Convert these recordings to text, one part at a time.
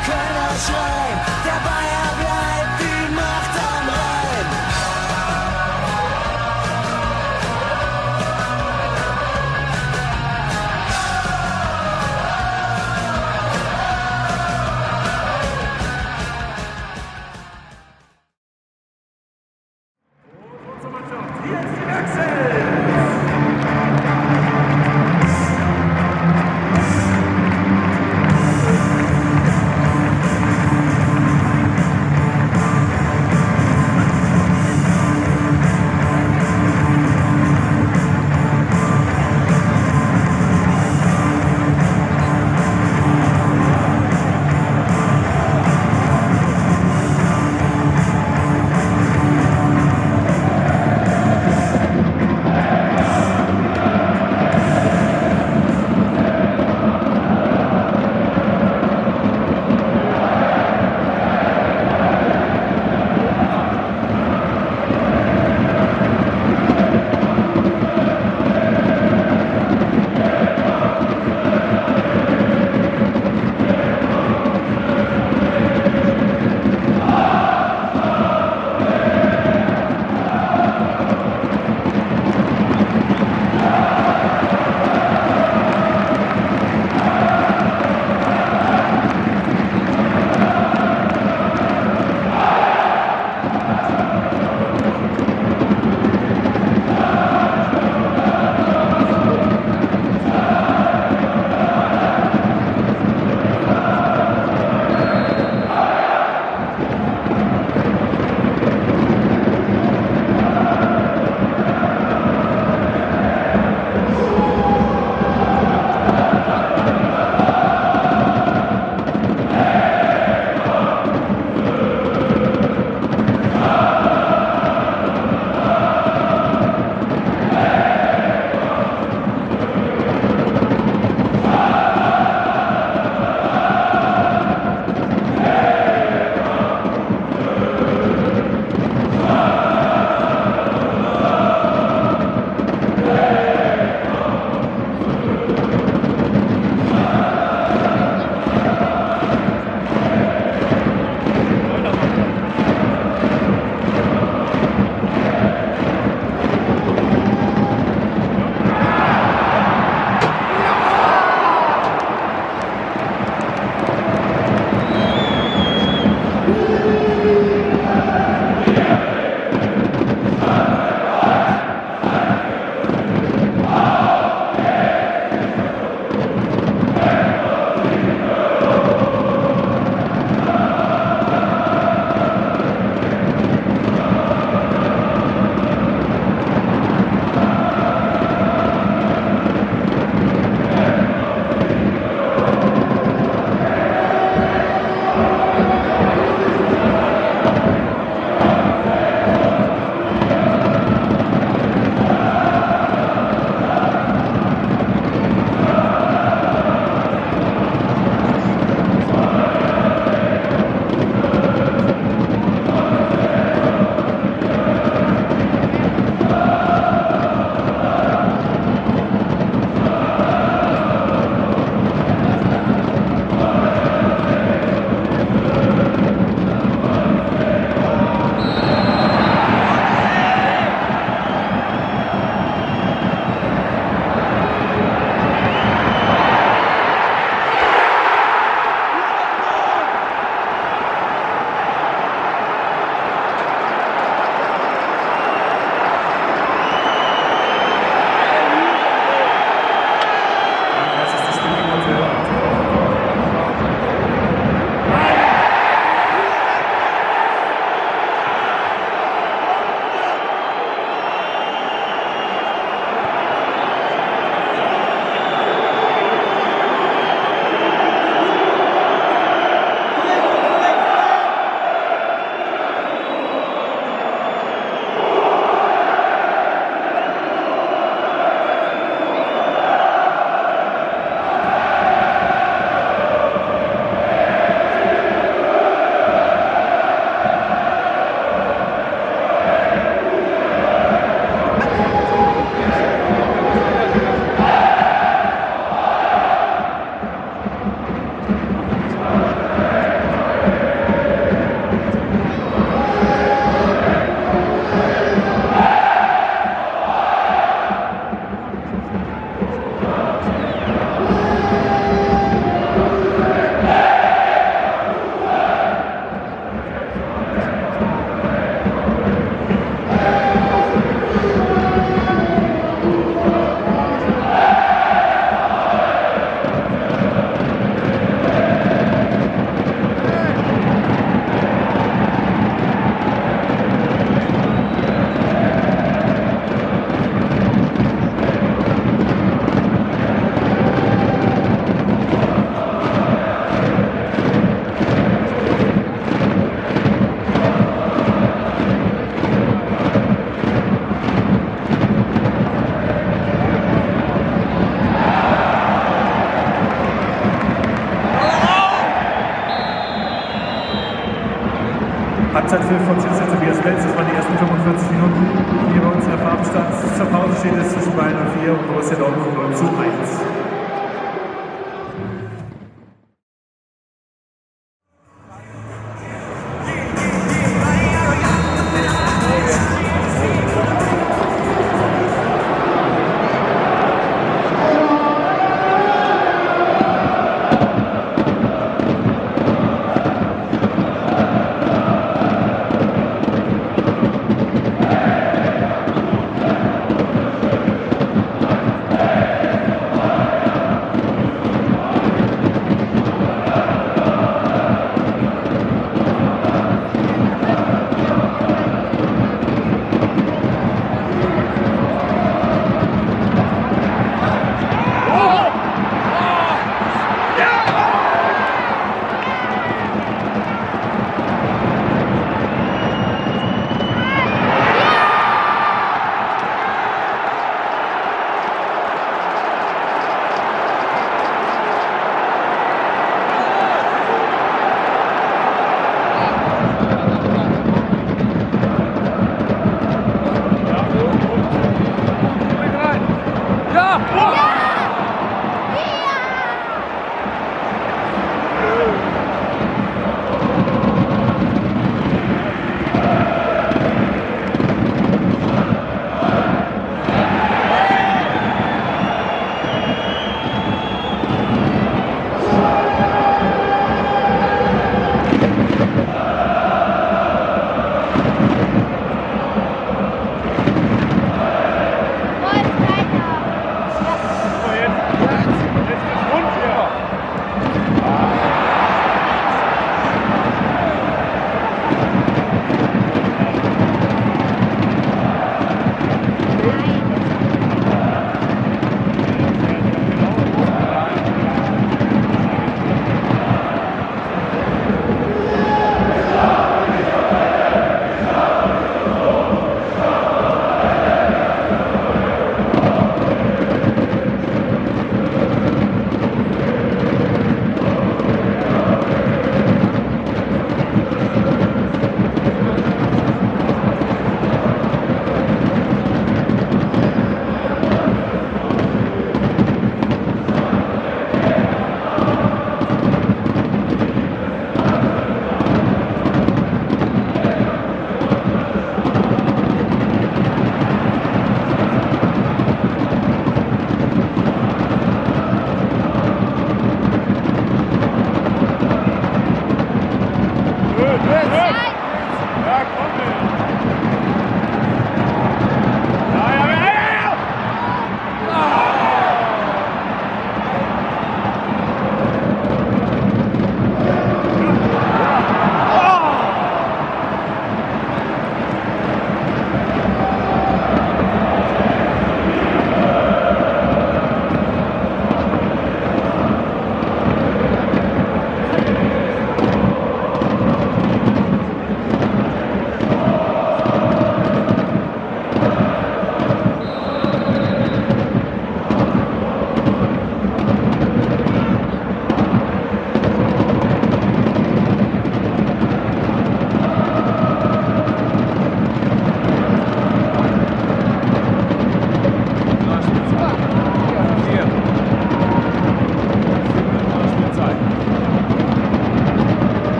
die Kölner schreien, der Bayer bleibt, die Macht am Rhein. Hier ist die Wechsel! Halbzeitpfiff von Schiedsrichter Tobias Welz. Das waren die ersten 45 Minuten hier bei uns in der Farbenstadt. Zur Pause steht es zwischen Bayern 04 und Borussia Dortmund 0 zu 1. Yeah!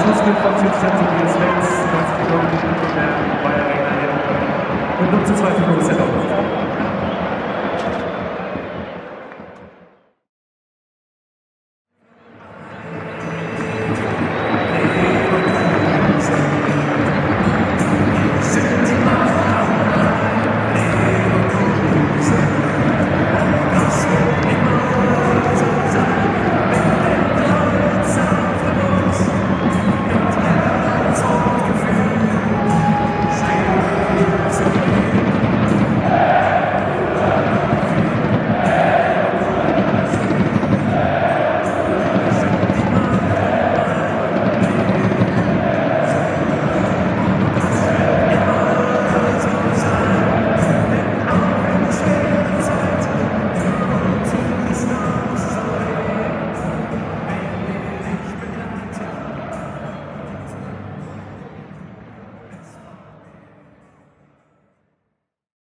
Assistent von Fitzgerald Tobias Lenz, ganz genommen in der Bayer Arena. Und nun zu zwei Minuten ist er